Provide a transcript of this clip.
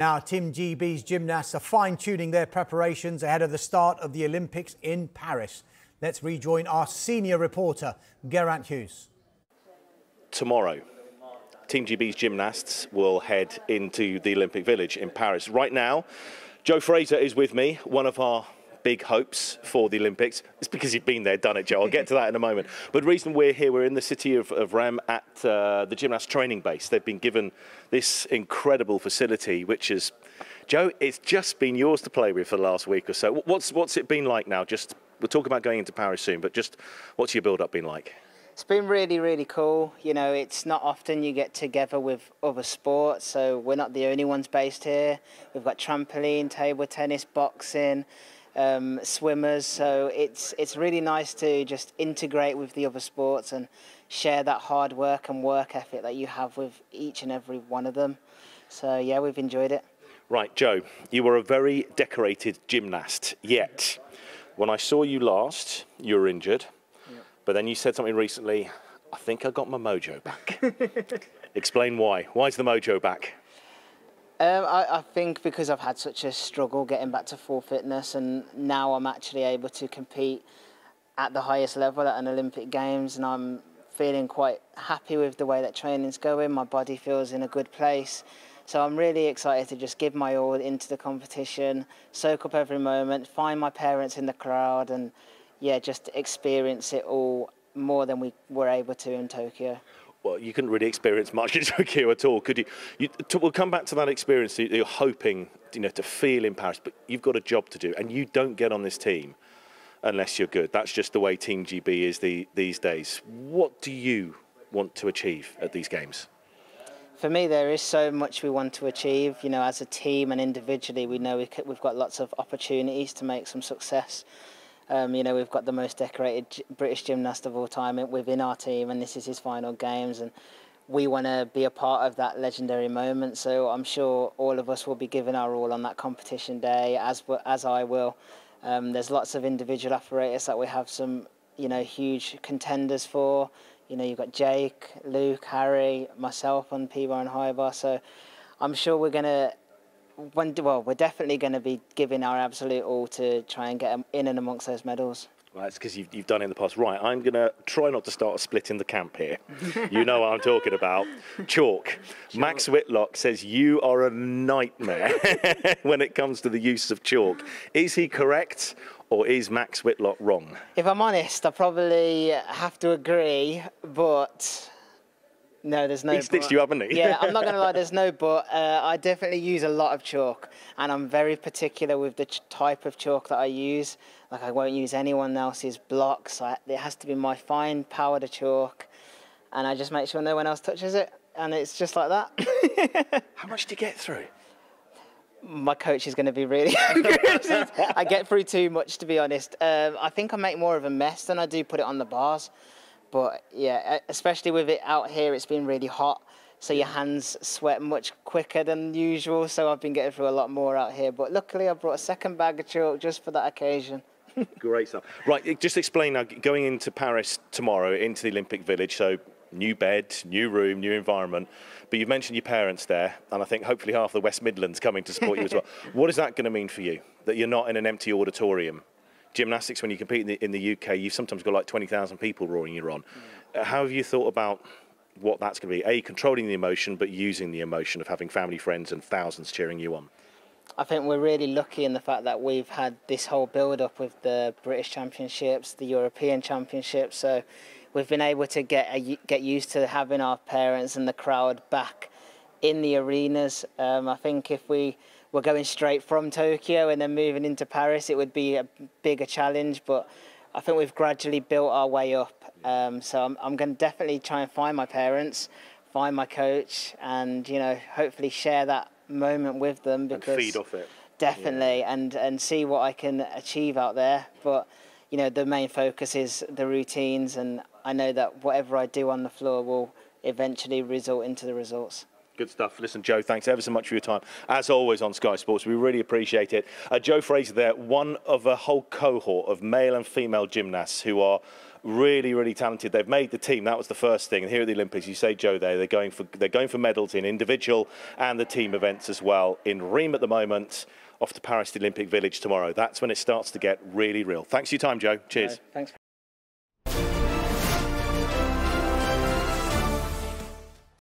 Now, Team GB's gymnasts are fine tuning their preparations ahead of the start of the Olympics in Paris. Let's rejoin our senior reporter, Geraint Hughes. Tomorrow, Team GB's gymnasts will head into the Olympic Village in Paris. Right now, Joe Fraser is with me, one of our big hopes for the Olympics. It's because you've been there, done it, Joe. I'll get to that in a moment. But the reason we're here, we're in the city of, of Rennes at uh, the gymnast training base. They've been given this incredible facility, which is, Joe, it's just been yours to play with for the last week or so. What's, what's it been like now? Just We'll talk about going into Paris soon, but just what's your build-up been like? It's been really, really cool. You know, it's not often you get together with other sports, so we're not the only ones based here. We've got trampoline, table tennis, boxing, um, swimmers. So it's it's really nice to just integrate with the other sports and share that hard work and work ethic that you have with each and every one of them. So yeah, we've enjoyed it. Right, Joe, you were a very decorated gymnast, yet when I saw you last, you were injured, yep. but then you said something recently. I think I got my mojo back. Explain why. Why is the mojo back? Um, I, I, think because I've had such a struggle getting back to full fitness, and now I'm actually able to compete at the highest level at an Olympic Games, and I'm feeling quite happy with the way that training's going. My body feels in a good place. So I'm really excited to just give my all into the competition, soak up every moment, find my parents in the crowd, and yeah, just experience it all more than we were able to in Tokyo. Well, you couldn't really experience much in Tokyo at all, could you? you to, we'll come back to that experience that you're hoping you know, to feel in Paris, but you've got a job to do, and you don't get on this team unless you're good. That's just the way Team GB is the, these days. What do you want to achieve at these games? For me, there is so much we want to achieve. You know, as a team and individually, we know we have got lots of opportunities to make some success. Um, you know, we've got the most decorated British gymnast of all time within our team, and this is his final games, and we want to be a part of that legendary moment. So I'm sure all of us will be giving our all on that competition day, as as I will. Um, there's lots of individual apparatus that we have some, you know, huge contenders for. You know, you've got Jake, Luke, Harry, myself on P-bar and high bar. So I'm sure we're going to, well, we're definitely going to be giving our absolute all to try and get in and amongst those medals. Well, that's because you've, you've done it in the past. Right, I'm going to try not to start a split in the camp here. you know what I'm talking about. Chalk. chalk. Max Whitlock says you are a nightmare when it comes to the use of chalk. Is he correct or is Max Whitlock wrong? If I'm honest, I probably have to agree, but no, there's no. He stitched you up, hasn't he? yeah, I'm not going to lie, there's no but. Uh, I definitely use a lot of chalk, and I'm very particular with the type of chalk that I use. Like, I won't use anyone else's blocks. I, it has to be my fine powder chalk, and I just make sure no one else touches it, and it's just like that. How much do you get through? my coach is going to be really angry. I get through too much, to be honest. Um, I think I make more of a mess than I do put it on the bars. But yeah, especially with it out here, it's been really hot. So your hands sweat much quicker than usual. So I've been getting through a lot more out here. But luckily, I brought a second bag of chalk just for that occasion. Great stuff. Right, just explain now, going into Paris tomorrow, into the Olympic Village. So new bed, new room, new environment. But you've mentioned your parents there, and I think hopefully half the West Midlands coming to support you as well. What is that going to mean for you? That you're not in an empty auditorium? Gymnastics, when you compete in the, in the UK, you've sometimes got like 20,000 people roaring you on. Uh, how have you thought about what that's going to be? A, controlling the emotion, but using the emotion of having family, friends, and thousands cheering you on. I think we're really lucky in the fact that we've had this whole build up with the British Championships, the European Championships. So we've been able to get a, get used to having our parents and the crowd back in the arenas. Um, I think if we were going straight from Tokyo and then moving into Paris, it would be a bigger challenge. But I think we've gradually built our way up. Um, so I'm, I'm going to definitely try and find my parents, find my coach, and you know hopefully share that moment with them because and feed off it. Definitely, yeah. and and see what I can achieve out there. But you know the main focus is the routines and I know that whatever I do on the floor will eventually result into the results. Good stuff. Listen, Joe, thanks ever so much for your time. As always on Sky Sports, we really appreciate it. Uh, Joe Fraser there, one of a whole cohort of male and female gymnasts who are really, really talented. They've made the team. That was the first thing. And here at the Olympics, you say, Joe, there they're going for they're going for medals in individual and the team events as well. In Rennes at the moment, off to Paris, Olympic Village tomorrow. That's when it starts to get really real. Thanks for your time, Joe. Cheers. thanks.